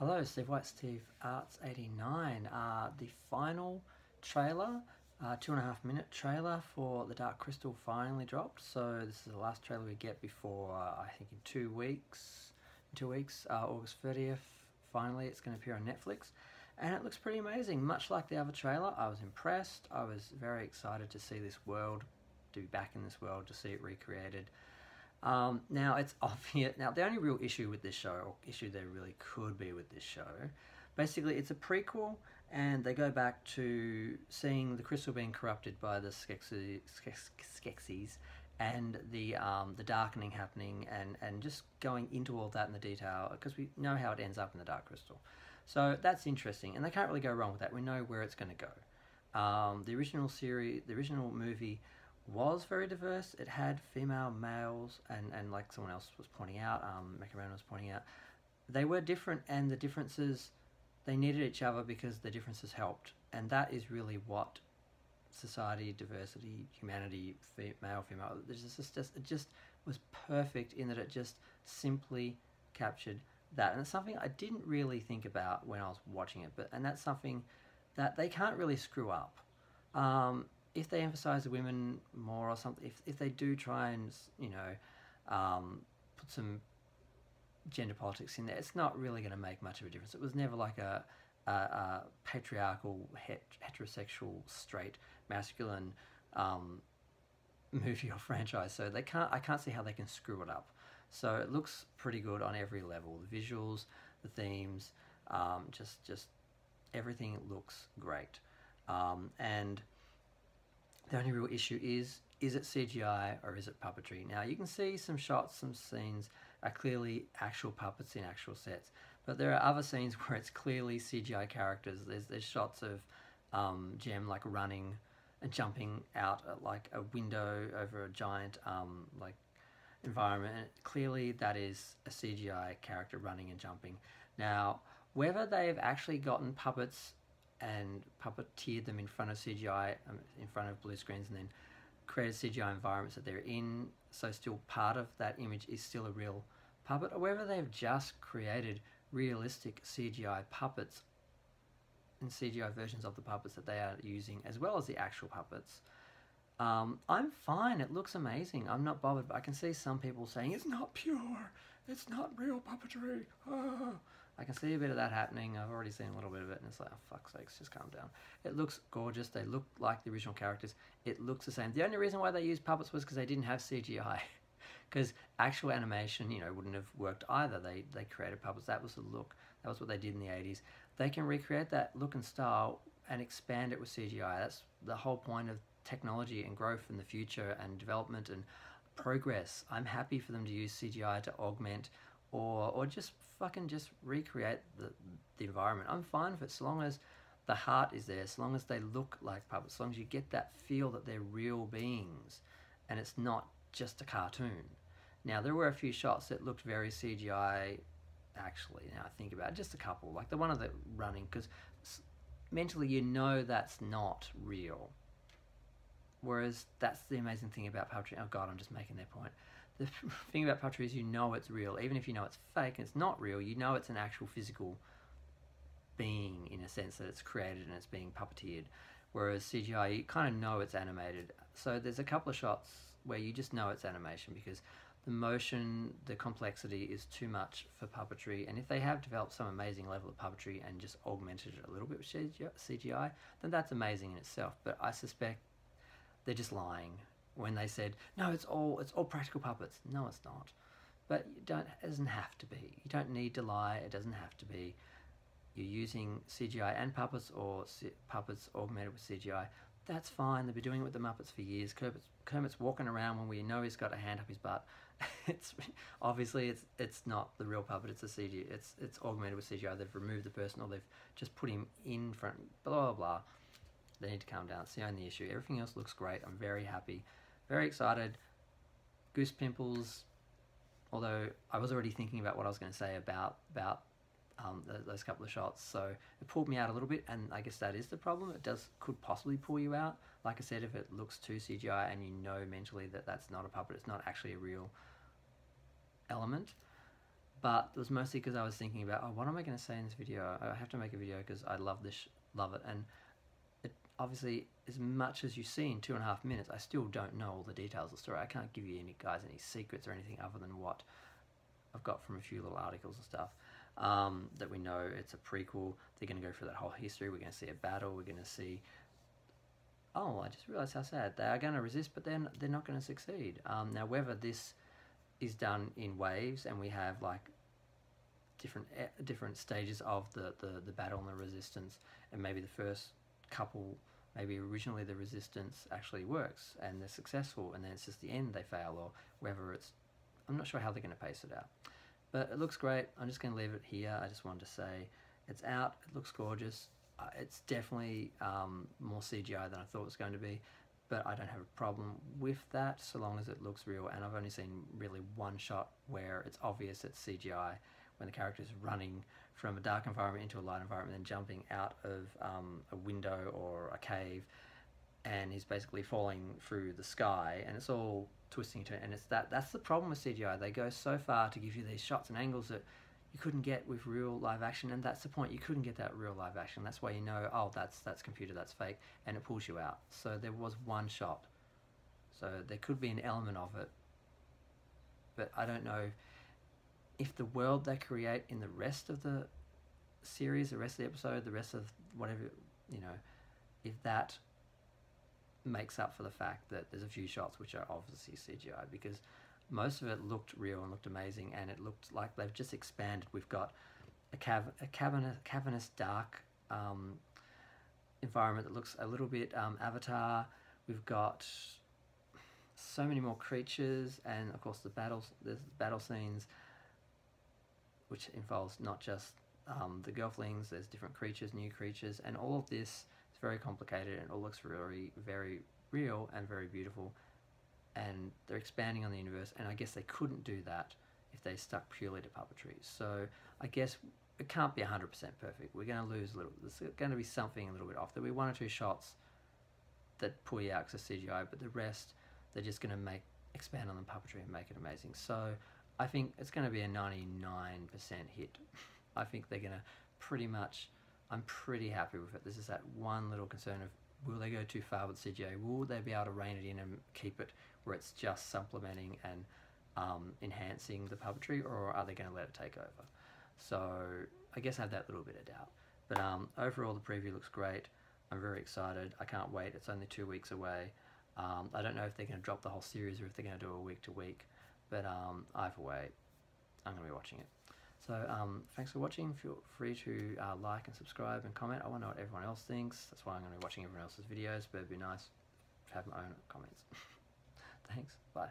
Hello, Steve White, Steve Arts 89. Uh, the final trailer, uh, two and a half minute trailer for The Dark Crystal finally dropped. So this is the last trailer we get before, uh, I think in two weeks, in two weeks, uh, August 30th, finally it's going to appear on Netflix. And it looks pretty amazing, much like the other trailer. I was impressed. I was very excited to see this world, to be back in this world, to see it recreated. Um, now it's obvious. Now the only real issue with this show, or issue there really could be with this show, basically it's a prequel, and they go back to seeing the crystal being corrupted by the Skeksis, and the um, the darkening happening, and and just going into all that in the detail because we know how it ends up in the Dark Crystal. So that's interesting, and they can't really go wrong with that. We know where it's going to go. Um, the original series, the original movie was very diverse. It had female males, and, and like someone else was pointing out, um, Mecca was pointing out, they were different, and the differences, they needed each other because the differences helped. And that is really what society, diversity, humanity, male, female, just, just, it just was perfect in that it just simply captured that. And it's something I didn't really think about when I was watching it, but and that's something that they can't really screw up. Um, if they emphasize the women more or something, if, if they do try and, you know, um, put some gender politics in there, it's not really going to make much of a difference. It was never like a, a, a patriarchal, het heterosexual, straight, masculine um, movie or franchise, so they can't. I can't see how they can screw it up. So it looks pretty good on every level. The visuals, the themes, um, just just everything looks great. Um, and the only real issue is, is it CGI or is it puppetry? Now you can see some shots, some scenes are clearly actual puppets in actual sets, but there are other scenes where it's clearly CGI characters. There's, there's shots of um, Jem like running and jumping out at like a window over a giant um, like environment. And clearly that is a CGI character running and jumping. Now, whether they've actually gotten puppets and puppeteered them in front of CGI, um, in front of blue screens, and then created CGI environments that they're in. So still part of that image is still a real puppet, or whether they've just created realistic CGI puppets and CGI versions of the puppets that they are using, as well as the actual puppets. Um, I'm fine. It looks amazing. I'm not bothered, but I can see some people saying it's not pure. It's not real puppetry. Ah. I can see a bit of that happening. I've already seen a little bit of it, and it's like, oh, fuck's sakes, just calm down. It looks gorgeous. They look like the original characters. It looks the same. The only reason why they used puppets was because they didn't have CGI. Because actual animation, you know, wouldn't have worked either. They, they created puppets. That was the look. That was what they did in the 80s. They can recreate that look and style and expand it with CGI. That's the whole point of technology and growth in the future and development and progress. I'm happy for them to use CGI to augment or or just fucking just recreate the the environment. I'm fine with it so long as the heart is there, so long as they look like puppets, so long as you get that feel that they're real beings and it's not just a cartoon. Now there were a few shots that looked very CGI actually now I think about it, just a couple like the one of the running because mentally you know that's not real whereas that's the amazing thing about puppetry oh god I'm just making their point the thing about puppetry is you know it's real. Even if you know it's fake and it's not real, you know it's an actual physical being in a sense that it's created and it's being puppeteered. Whereas CGI, you kind of know it's animated. So there's a couple of shots where you just know it's animation because the motion, the complexity is too much for puppetry. And if they have developed some amazing level of puppetry and just augmented it a little bit with CGI, then that's amazing in itself. But I suspect they're just lying when they said, no, it's all, it's all practical puppets. No, it's not. But you don't, it doesn't have to be. You don't need to lie. It doesn't have to be. You're using CGI and puppets or C puppets augmented with CGI. That's fine. They've been doing it with the Muppets for years. Kermit's, Kermit's walking around when we know he's got a hand up his butt. it's obviously it's it's not the real puppet. It's a CGI. It's it's augmented with CGI. They've removed the person or they've just put him in front. Blah blah blah. They need to calm down. It's the only issue. Everything else looks great. I'm very happy. Very excited. Goose pimples, although I was already thinking about what I was going to say about about um, those couple of shots, so it pulled me out a little bit, and I guess that is the problem. It does could possibly pull you out. Like I said, if it looks too CGI and you know mentally that that's not a puppet, it's not actually a real element. but it was mostly because I was thinking about, oh, what am I going to say in this video? I have to make a video because I love this, love it, and obviously as much as you see in two and a half minutes, I still don't know all the details of the story. I can't give you any guys any secrets or anything other than what I've got from a few little articles and stuff. Um, that we know it's a prequel. They're going to go through that whole history. We're going to see a battle. We're going to see. Oh, I just realised how sad they are going to resist, but then they're not going to succeed. Um, now, whether this is done in waves and we have like different eh, different stages of the, the, the battle and the resistance, and maybe the first couple maybe originally the resistance actually works and they're successful and then it's just the end they fail or whether it's I'm not sure how they're going to pace it out. But it looks great. I'm just going to leave it here. I just wanted to say it's out. It looks gorgeous. Uh, it's definitely um, more CGI than I thought it was going to be but I don't have a problem with that so long as it looks real. And I've only seen really one shot where it's obvious it's CGI when the character is running from a dark environment into a light environment, then jumping out of um, a window or a cave, and he's basically falling through the sky, and it's all twisting. And it's that that's the problem with CGI. They go so far to give you these shots and angles that you couldn't get with real live action, and that's the point. You couldn't get that real live action. That's why you know, oh, that's that's computer, that's fake, and it pulls you out. So there was one shot. So there could be an element of it, but I don't know if the world they create in the rest of the series, the rest of the episode, the rest of whatever, you know, if that makes up for the fact that there's a few shots which are obviously CGI because most of it looked real and looked amazing and it looked like they've just expanded. We've got a, cav- a cavernous, cavernous dark um, environment that looks a little bit um, Avatar. We've got so many more creatures and of course the battles, there's battle scenes which involves not just um, the gelflings, there's different creatures, new creatures, and all of this is very complicated and it all looks very, very real and very beautiful. And they're expanding on the universe, and I guess they couldn't do that if they stuck purely to puppetry. So I guess it can't be 100% perfect. We're going to lose a little, there's going to be something a little bit off. There'll be one or two shots that pull you out because of CGI, but the rest, they're just going to make expand on the puppetry and make it amazing. So I think it's going to be a 99% hit. I think they're going to pretty much, I'm pretty happy with it. This is that one little concern of will they go too far with CGI? Will they be able to rein it in and keep it where it's just supplementing and um, enhancing the puppetry, or are they going to let it take over? So I guess I have that little bit of doubt. But um, overall, the preview looks great. I'm very excited. I can't wait. It's only two weeks away. Um, I don't know if they're going to drop the whole series or if they're going to do a week to week. But um, either way, I'm going to be watching it. So um, thanks for watching. Feel free to uh, like and subscribe and comment. I want to know what everyone else thinks. That's why I'm going to be watching everyone else's videos, but it'd be nice to have my own comments. thanks. Bye.